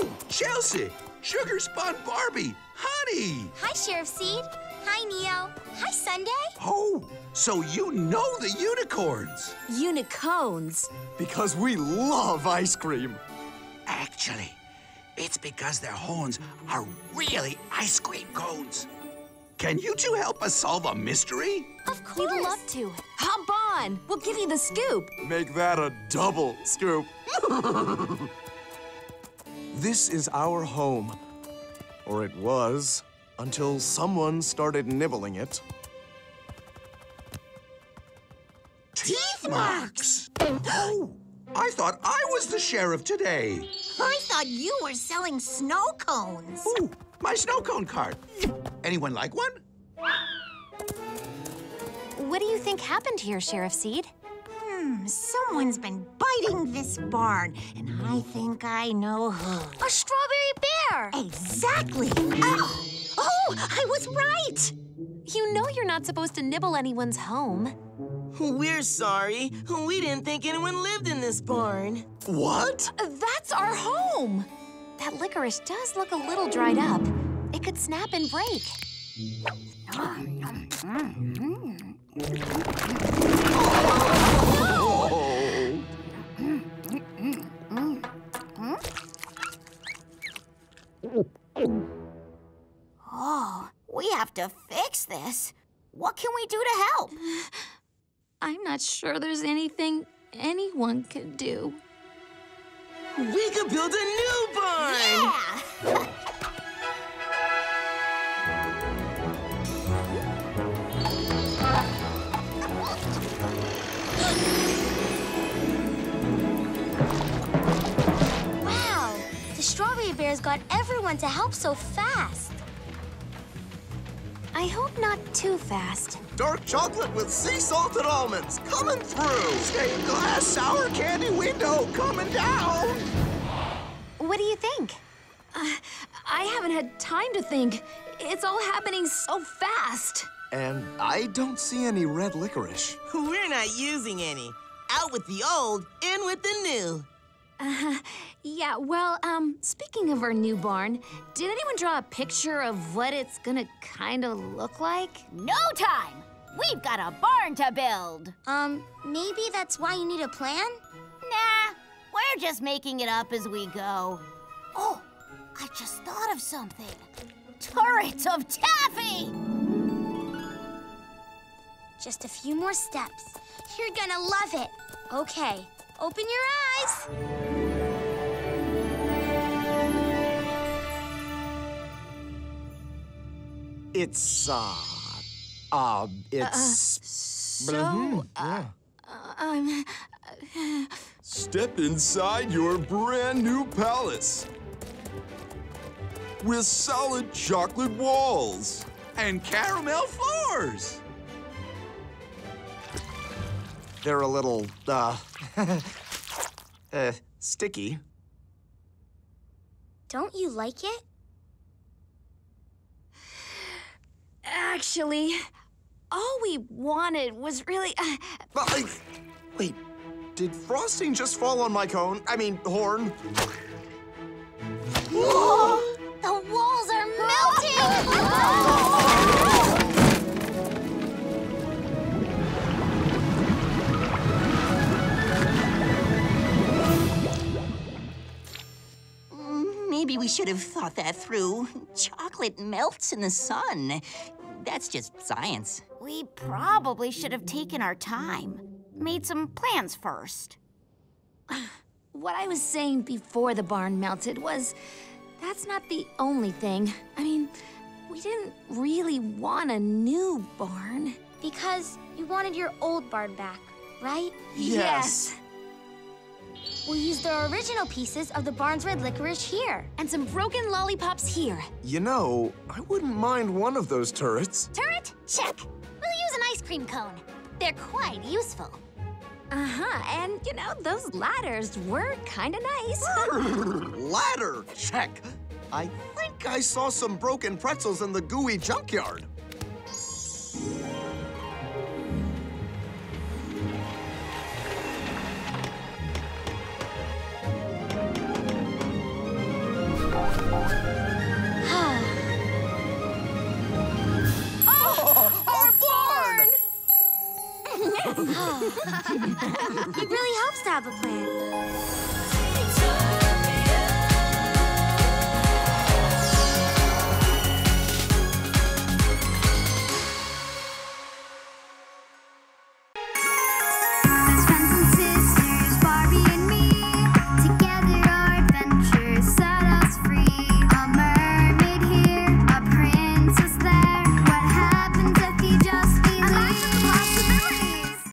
Oh, spun Barbie. Honey! Hi, Sheriff Seed. Hi, Neo. Hi, Sunday. Oh, so you know the unicorns. Unicones. Because we love ice cream. Actually, it's because their horns are really ice cream cones. Can you two help us solve a mystery? Of course. We'd love to. Hop on. We'll give you the scoop. Make that a double scoop. this is our home. Or it was, until someone started nibbling it. Teeth marks! Oh, I thought I was the sheriff today. I thought you were selling snow cones. Ooh, my snow cone cart. Anyone like one? What do you think happened here, Sheriff Seed? Hmm, someone's been biting this barn, and I think I know who. A strawberry bear. Exactly. Oh, oh, I was right. You know you're not supposed to nibble anyone's home. We're sorry. We didn't think anyone lived in this barn. What? That's our home. That licorice does look a little dried up. It could snap and break. Have to fix this. What can we do to help? I'm not sure there's anything anyone could do. We could build a new barn! Yeah! Wow. The strawberry bears got everyone to help so fast. I hope not too fast. Dark chocolate with sea salted almonds coming through. Stained glass sour candy window coming down. What do you think? Uh, I haven't had time to think. It's all happening so fast. And I don't see any red licorice. We're not using any. Out with the old, in with the new. Uh, yeah, well, um, speaking of our new barn, did anyone draw a picture of what it's gonna kind of look like? No time! We've got a barn to build. Um, maybe that's why you need a plan? Nah, we're just making it up as we go. Oh, I just thought of something. Turrets of taffy! Just a few more steps. You're gonna love it. Okay, open your eyes. It's, uh, uh, it's. So, Mhm, uh, uh, I'm. Step inside your brand new palace with solid chocolate walls. And caramel floors. They're a little, uh, uh, sticky. Don't you like it? Actually, all we wanted was really. Uh, But, like, wait, did frosting just fall on my cone? I mean, horn? The walls are melting! Maybe we should have thought that through. Chocolate melts in the sun. That's just science. we probably should have taken our time. Made some plans first. what I was saying before the barn melted was that's not the only thing. I mean, we didn't really want a new barn. Because you wanted your old barn back, right? Yes. We'll use the original pieces of the barn's red licorice here. And some broken lollipops here. You know, I wouldn't mind one of those turrets. Turret? Check. We'll use an ice cream cone. They're quite useful. Uh huh. And you know, those ladders were kind of nice. Ladder, check. I think I saw some broken pretzels in the gooey junkyard. It really helps to have a plan.